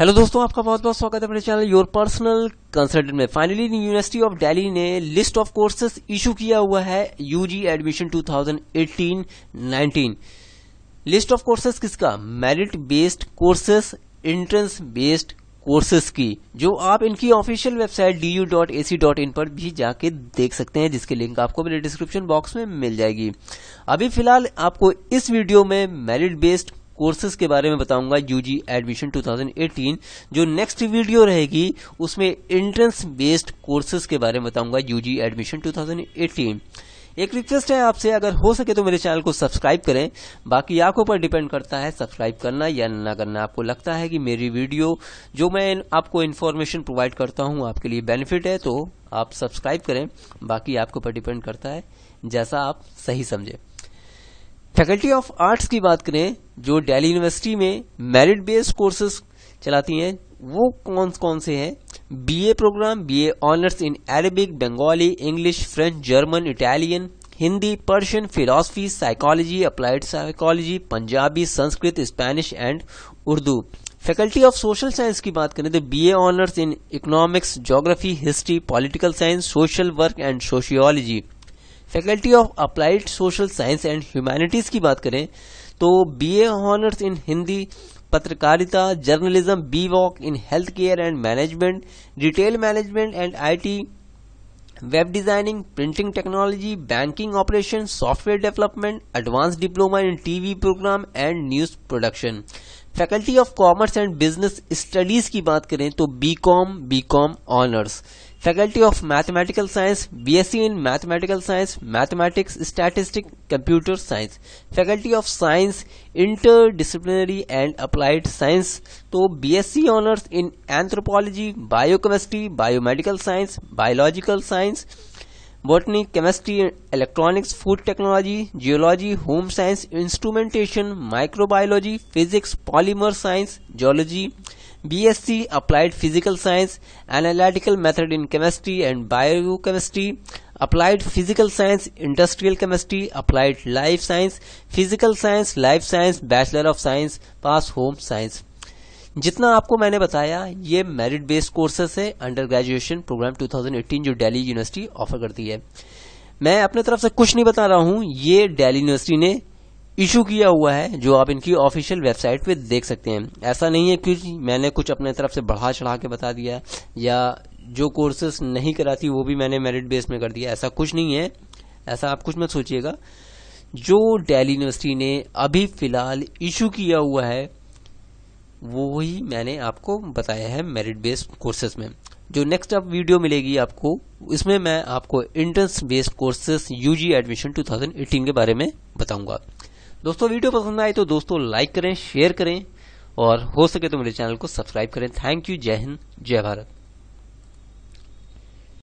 Hello दोस्तों, आपका बहुत बहुत स्वागत है अपने चैनल योर पर्सनल कंसल्टेंट में। फाइनली यूनिवर्सिटी ऑफ़ दिल्ली ने लिस्ट ऑफ़ कोर्सेज इशू किया हुआ है UG admission 2018-19 list of courses किसका? Merit based courses entrance based courses की, जो आप इनकी ऑफिशियल वेबसाइट du.ac.in पर भी जाके देख सकते हैं, जिसकी लिंक आपको मेरे डिस्क्रिप्शन बॉक्स में मिल जाएगी। अभी फ़िलहाल आपको इस वीडियो में मेरिट बेस्ड कोर्सेज के बारे में बताऊँगा यूजी एडमिशन 2018 जो नेक्स्ट वीडियो रहेगी, उसमें एंट्रेंस बेस्ड कोर्सेज के बारे में बताऊँगा यूजी एडमिशन 2018 एक रिक्वेस्ट है आपसे, अगर हो सके तो मेरे चैनल को सब्सक्राइब करें। बाकी आपको पर डिपेंड करता है सब्सक्राइब करना, या ना करना, आपको लगता है कि मेरी वीडियो जो मैं आपको इन्फॉर्मेशन प्रोवाइड करता हूँ, आपके लिए बेनिफिट है तो आप सब्सक्राइब करें। बाकी आपको पर डिपेंड करता है, जैसा आप सही समझे। फैकल्टी ऑफ़ आर्ट्स की बात करें जो दिल्ली यूनिवर्सिटी में मेरिट बेस्ड कोर्सेज चलाती हैं, वो कौन कौन से हैं? BA programme BA honours in Arabic Bengali English French German Italian Hindi Persian philosophy psychology applied psychology Punjabi Sanskrit Spanish and Urdu faculty of social science की बात करें तो BA honours in economics geography history political science social work and sociology faculty of applied social science and humanities की बात करें तो BA honours in Hindi पत्रकारिता journalism B voc in health care and management retail management and IT web designing printing technology banking operation software development advance diploma in TV programme and news production faculty of commerce and business studies की बात करें तो B com B com honours. Faculty of mathematical science, BSc in mathematical science, mathematics, statistic, computer science. Faculty of science interdisciplinary and applied science. तो BSc honours in anthropology, biochemistry, biomedical science, biological science. botany, chemistry, electronics, food technology, geology, home science, instrumentation, microbiology, physics, polymer science, geology, BSc applied physical science, analytical method in chemistry and biochemistry, applied physical science, industrial chemistry, applied life science, physical science, life science, bachelor of science, pass home science. जितना आपको मैंने बताया, ये merit based courses है under graduation programme 2018 जो Delhi university offer करती है। मैं अपने तरफ़ से कुछ नहीं बता रहा हूँ, ये दिल्ली यूनिवर्सिटी ने इशू किया हुआ है, जो आप इनकी ऑफिशियल वेबसाइट पे देख सकते हैं। ऐसा नहीं है कि मैंने कुछ अपने तरफ़ से बढ़ा चढ़ा के बता दिया, या जो कोर्सेस नहीं कराती वो भी मैंने मेरिट बेस में कर दिया। ऐसा कुछ नहीं है। ऐसा आप कुछ मत सोचिएगा। जो दिल्ली यूनिवर्सिटी ने अभी फ़िलहाल इशू किया हुआ है वो ही मैंने आपको बताया है मेरिट बेस्ड कोर्सेज में। जो नेक्स्ट अब वीडियो मिलेगी आपको, इसमें मैं आपको entrance based courses UG admission 2018 के बारे में बताऊँगा। दोस्तों वीडियो पसंद आए तो दोस्तों लाइक करें शेयर करें और हो सके तो मेरे चैनल को सब्सक्राइब करें। थैंक यू जय हिंद जय भारत